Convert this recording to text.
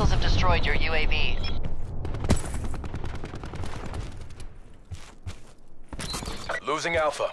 Hostiles have destroyed your UAV. Losing Alpha.